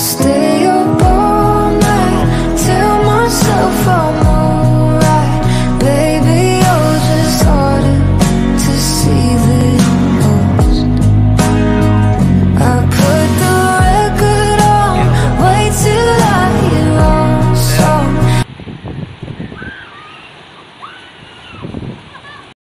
stay